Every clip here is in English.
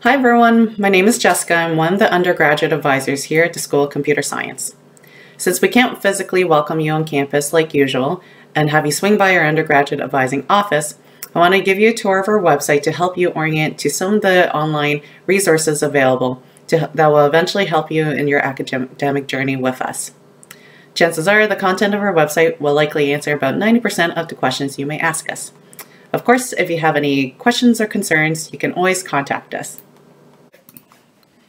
Hi everyone, my name is Jessica. I'm one of the undergraduate advisors here at the School of Computer Science. Since we can't physically welcome you on campus like usual and have you swing by our undergraduate advising office, I want to give you a tour of our website to help you orient to some of the online resources available to, that will eventually help you in your academic journey with us. Chances are the content of our website will likely answer about 90% of the questions you may ask us. Of course, if you have any questions or concerns, you can always contact us.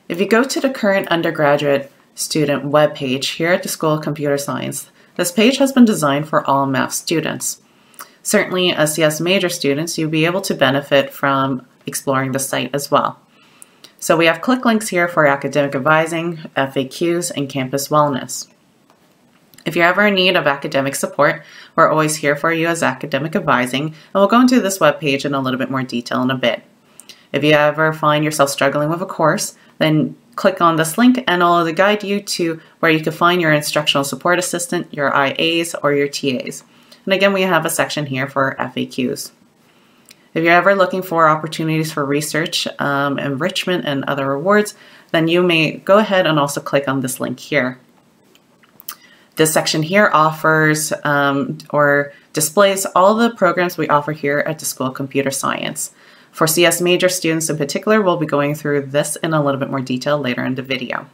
If you go to the current undergraduate student webpage here at the School of Computer Science, this page has been designed for all math students. Certainly, as CS major students, you'll be able to benefit from exploring the site as well. So we have click links here for academic advising, FAQs, and campus wellness. If you're ever in need of academic support, we're always here for you as academic advising, and we'll go into this webpage in a little bit more detail in a bit. If you ever find yourself struggling with a course, then click on this link and it'll guide you to where you can find your instructional support assistant, your IAs, or your TAs. And again, we have a section here for FAQs. If you're ever looking for opportunities for research, um, enrichment, and other rewards, then you may go ahead and also click on this link here. This section here offers um, or displays all the programs we offer here at the School of Computer Science. For CS major students in particular, we'll be going through this in a little bit more detail later in the video.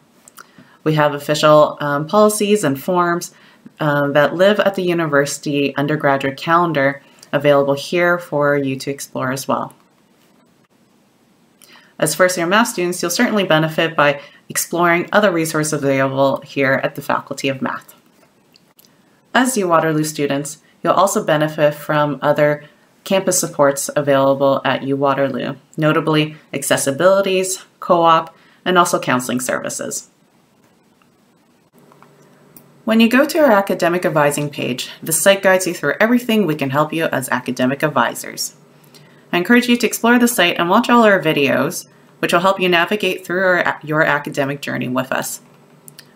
We have official um, policies and forms um, that live at the university undergraduate calendar available here for you to explore as well. As first year math students, you'll certainly benefit by exploring other resources available here at the Faculty of Math. As UWaterloo students, you'll also benefit from other campus supports available at UWaterloo, notably accessibilities, co-op, and also counseling services. When you go to our academic advising page, the site guides you through everything we can help you as academic advisors. I encourage you to explore the site and watch all our videos, which will help you navigate through our, your academic journey with us.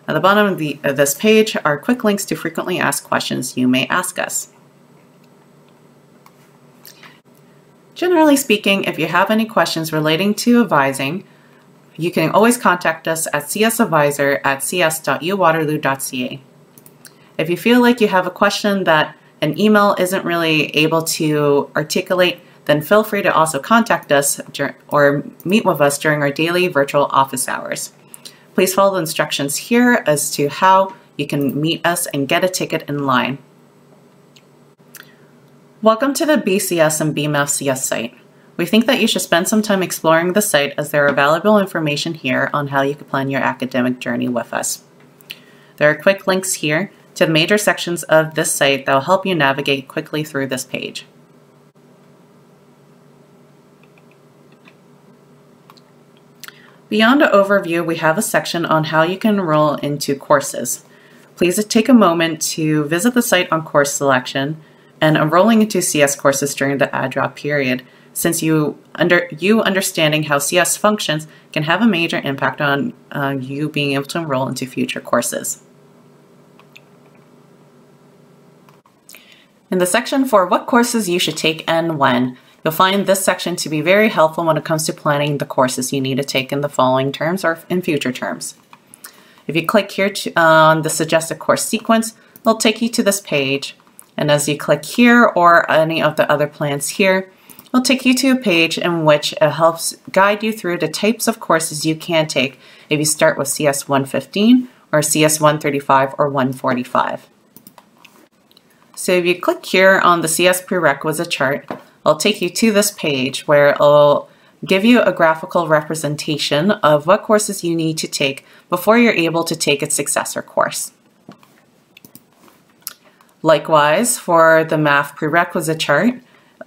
At the bottom of, the, of this page are quick links to frequently asked questions you may ask us. Generally speaking, if you have any questions relating to advising, you can always contact us at csadvisor at cs.uwaterloo.ca. If you feel like you have a question that an email isn't really able to articulate, then feel free to also contact us or meet with us during our daily virtual office hours. Please follow the instructions here as to how you can meet us and get a ticket in line. Welcome to the BCS and BMathCS site. We think that you should spend some time exploring the site as there are valuable information here on how you can plan your academic journey with us. There are quick links here to the major sections of this site that will help you navigate quickly through this page. Beyond an overview, we have a section on how you can enroll into courses. Please take a moment to visit the site on course selection and enrolling into CS courses during the add drop period, since you, under, you understanding how CS functions can have a major impact on uh, you being able to enroll into future courses. In the section for what courses you should take and when, You'll find this section to be very helpful when it comes to planning the courses you need to take in the following terms or in future terms. If you click here on the suggested course sequence, it'll take you to this page. And as you click here or any of the other plans here, it'll take you to a page in which it helps guide you through the types of courses you can take if you start with CS 115 or CS 135 or 145. So if you click here on the CS prerequisite chart, I'll take you to this page where it'll give you a graphical representation of what courses you need to take before you're able to take a successor course. Likewise, for the math prerequisite chart,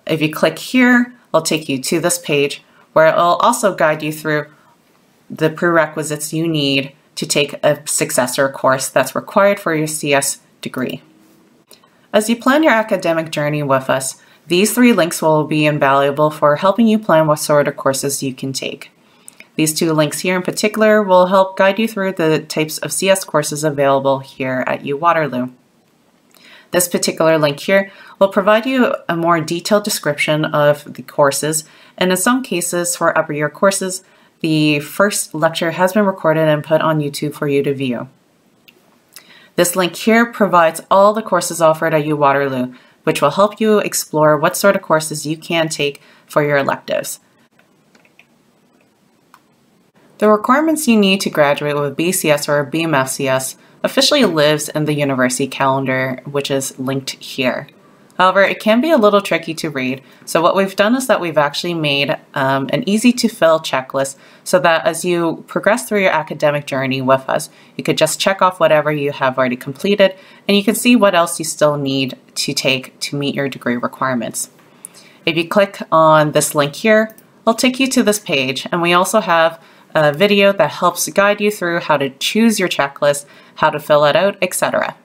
if you click here, it'll take you to this page where it'll also guide you through the prerequisites you need to take a successor course that's required for your CS degree. As you plan your academic journey with us, these three links will be invaluable for helping you plan what sort of courses you can take. These two links here in particular will help guide you through the types of CS courses available here at UWaterloo. This particular link here will provide you a more detailed description of the courses, and in some cases for upper year courses, the first lecture has been recorded and put on YouTube for you to view. This link here provides all the courses offered at UWaterloo, which will help you explore what sort of courses you can take for your electives. The requirements you need to graduate with BCS or BMathCS officially lives in the university calendar, which is linked here. However, it can be a little tricky to read, so what we've done is that we've actually made um, an easy to fill checklist so that as you progress through your academic journey with us, you could just check off whatever you have already completed and you can see what else you still need to take to meet your degree requirements. If you click on this link here, it'll take you to this page and we also have a video that helps guide you through how to choose your checklist, how to fill it out, etc.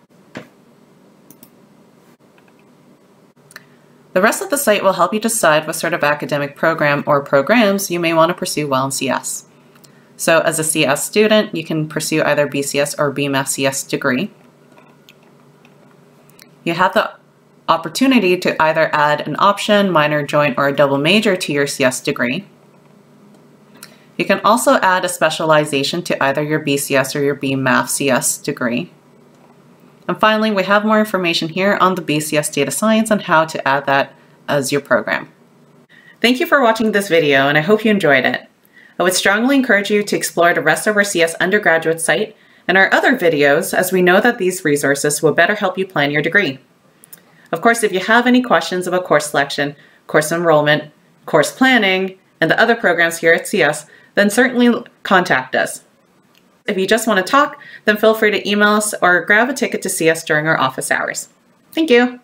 The rest of the site will help you decide what sort of academic program or programs you may want to pursue while in CS. So as a CS student, you can pursue either BCS or BMathCS degree. You have the opportunity to either add an option, minor, joint, or a double major to your CS degree. You can also add a specialization to either your BCS or your BMath degree. And finally, we have more information here on the BCS data science and how to add that as your program. Thank you for watching this video and I hope you enjoyed it. I would strongly encourage you to explore the rest of our CS undergraduate site and our other videos as we know that these resources will better help you plan your degree. Of course, if you have any questions about course selection, course enrollment, course planning, and the other programs here at CS, then certainly contact us. If you just want to talk, then feel free to email us or grab a ticket to see us during our office hours. Thank you.